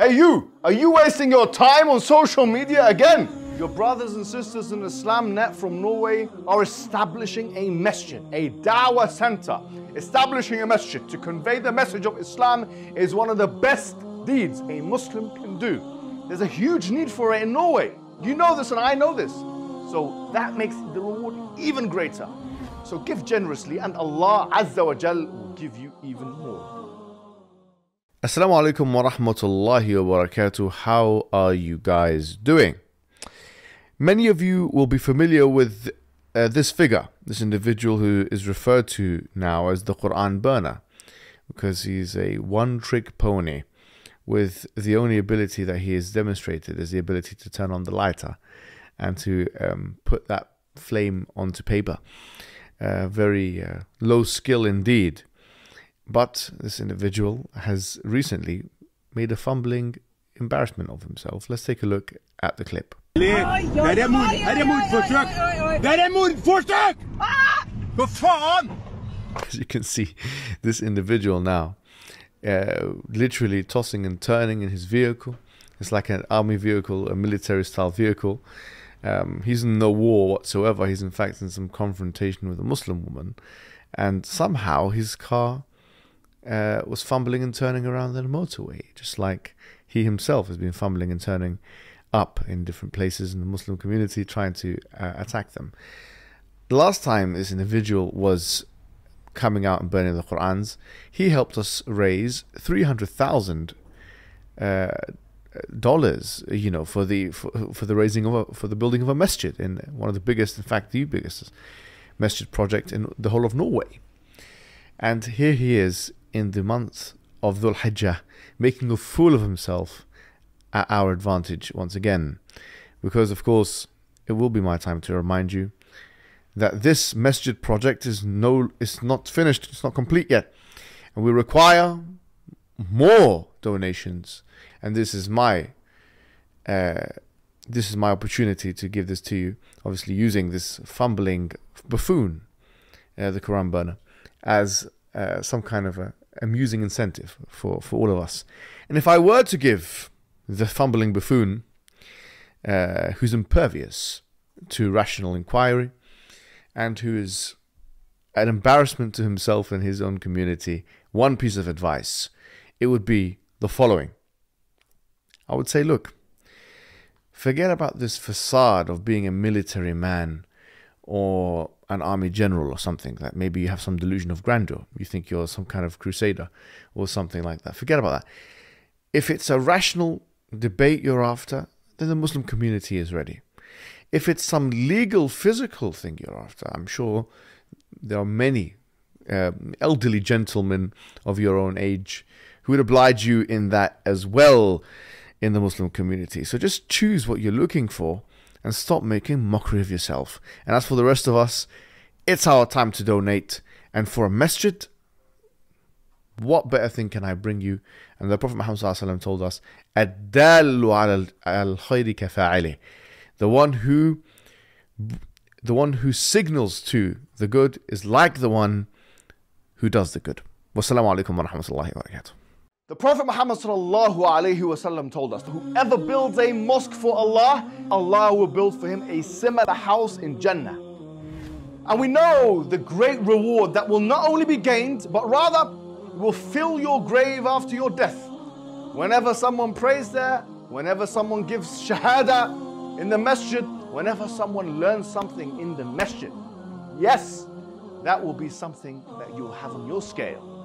Hey you, are you wasting your time on social media again? Your brothers and sisters in Islam Net from Norway are establishing a masjid, a dawah center. Establishing a masjid to convey the message of Islam is one of the best deeds a Muslim can do. There's a huge need for it in Norway. You know this and I know this. So that makes the reward even greater. So give generously and Allah Azza wa Jal will give you even more. Assalamu alaikum wa rahmatullahi wa barakatuh. How are you guys doing? Many of you will be familiar with uh, this figure, this individual who is referred to now as the Quran burner, because he's a one trick pony with the only ability that he has demonstrated is the ability to turn on the lighter and to um, put that flame onto paper. Uh, very uh, low skill indeed. But this individual has recently made a fumbling embarrassment of himself. Let's take a look at the clip. As you can see, this individual now uh, literally tossing and turning in his vehicle. It's like an army vehicle, a military style vehicle. Um, he's in no war whatsoever. He's in fact in some confrontation with a Muslim woman. And somehow his car uh, was fumbling and turning around the motorway, just like he himself has been fumbling and turning up in different places in the Muslim community, trying to uh, attack them. The last time this individual was coming out and burning the Qurans, he helped us raise three hundred thousand uh, dollars, you know, for the for, for the raising of a, for the building of a masjid in one of the biggest, in fact, the biggest masjid project in the whole of Norway. And here he is in the month of Dhul Hijjah, making a fool of himself at our advantage once again. Because, of course, it will be my time to remind you that this masjid project is no is not finished, it's not complete yet. And we require more donations. And this is my uh, this is my opportunity to give this to you. Obviously, using this fumbling buffoon, uh, the Quran burner, as uh, some kind of a amusing incentive for, for all of us. And if I were to give the fumbling buffoon, uh, who's impervious to rational inquiry and who is an embarrassment to himself and his own community, one piece of advice, it would be the following. I would say, look, forget about this facade of being a military man or an army general or something that maybe you have some delusion of grandeur. You think you're some kind of crusader or something like that. Forget about that. If it's a rational debate you're after, then the Muslim community is ready. If it's some legal, physical thing you're after, I'm sure there are many uh, elderly gentlemen of your own age who would oblige you in that as well in the Muslim community. So just choose what you're looking for and stop making mockery of yourself. And as for the rest of us, it's our time to donate. And for a masjid, what better thing can I bring you? And the Prophet Muhammad told us, The one who the one who signals to the good is like the one who does the good. Wassalamu alaikum wa rahmatullahi wa barakatuh. The Prophet Muhammad told us whoever builds a mosque for Allah, Allah will build for him a similar house in Jannah. And we know the great reward that will not only be gained, but rather will fill your grave after your death. Whenever someone prays there, whenever someone gives shahada in the masjid, whenever someone learns something in the masjid, yes, that will be something that you'll have on your scale.